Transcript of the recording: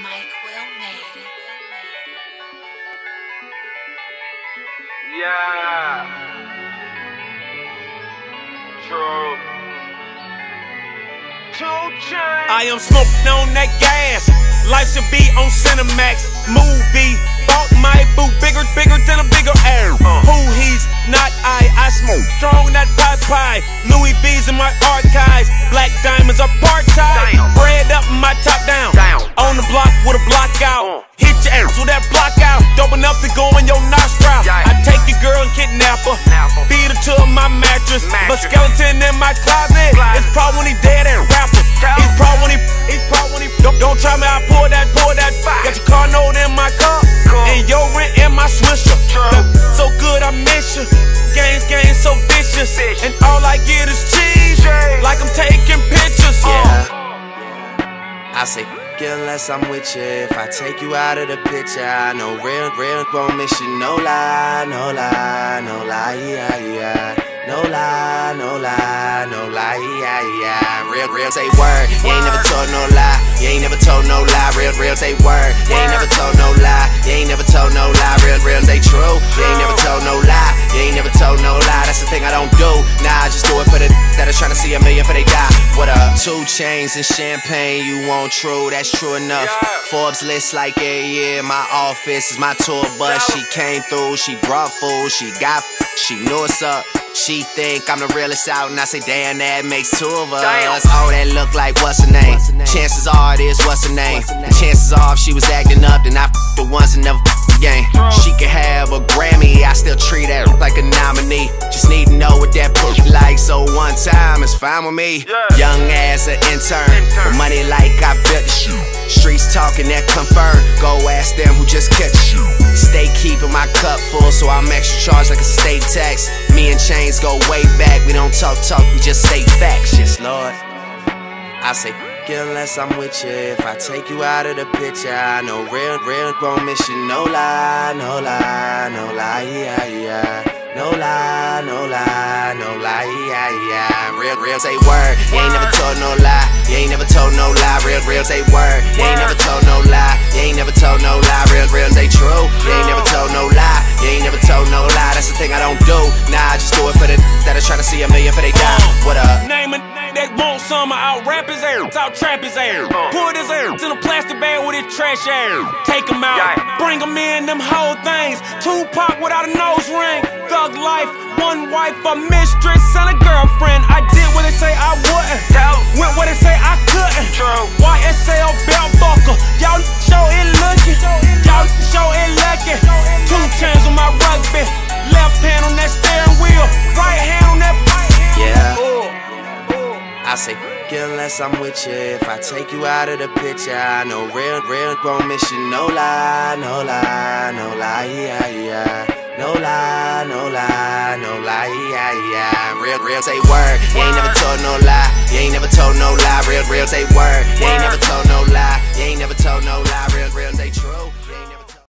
Mike Will made it. Yeah. True. 2 Chainz. I am smoking on that gas. Life should be on Cinemax. Movie. Bought my boo bigger, bigger than a bigger air. Uh. Who he's not I. I smoke strong that pot pie. Louis V's in my archives. Black diamonds are part time. Bread up, my top down. Hit your ass with that block out. Dope enough to go in your nostril. I take your girl and kidnap her. Kidnap her. To my mattress. But skeleton in my closet. It's probably when he dead and rapper. He's probably when he, he's probably when he. Don't, don't try me, I pour that, pour that. Fire. Got your car note in my car. Cool. And your rent in my swisher. So good, I miss you. Games, games, so vicious. And all I get is cheese. Like I'm taking pictures. Uh. Yeah. I say, unless I'm with you. If I take you out of the picture, I know real, real won't miss you. No lie, no lie, no lie, yeah, yeah. No lie, no lie, no lie, yeah, yeah. Real, real say word. You ain't never told no lie. You ain't never told no lie. Real, real say word. You ain't never told no lie. You ain't never told no lie. Real, real say true. You ain't never told no lie. You ain't never told no lie. That's the thing I don't do. Nah, I just do it for the that are trying to see a million for they die. What up? 2 Chainz and champagne, you want true, that's true enough. Yeah. Forbes list like a year, my office is my tour bus. She came through, she brought food, she got, she knew what's up. She think I'm the realest out, and I say, damn, that makes two of us. Damn. Oh, that look like what's her name? Chances are it is what's her name. Chances are if she was acting up, then I f the once and never f. She could have a Grammy, I still treat her like a nominee. Just need to know what that pussy like, so one time is fine with me. Young as an intern, Intern. with money like I built the shoe. Streets talking that confirm. Go ask them who just catch you. Stay keeping my cup full, so I'm extra charged like a state tax. Me and Chainz go way back. We don't talk talk, we just say facts. Yes, Lord. I say, unless I'm with you. If I take you out of the picture, I know real, real won't miss you. No lie, no lie, no lie, yeah, yeah. No lie, no lie, no lie, yeah, yeah. Real, real say word. You ain't never told no lie. You ain't never told no lie. Real, real say word. You ain't never told no lie. You ain't never told no lie. Real, real say million for they die. What up? Name a that want some, out rap his air, out trap his air. Put his air in a plastic bag with his trash air. Take him out, bring him in, them whole things. Tupac without a nose ring. Thug life, one wife, a mistress, and a girlfriend. I did what they say I wouldn't. Went where they say I couldn't. True. YSL belt I say, unless I'm with you. If I take you out of the picture, I know real, real won't miss you. No lie, no lie, no lie, yeah, yeah. No lie, no lie, no lie, yeah, yeah. Real, real say word. You ain't never told no lie. You ain't never told no lie. Real, real say word.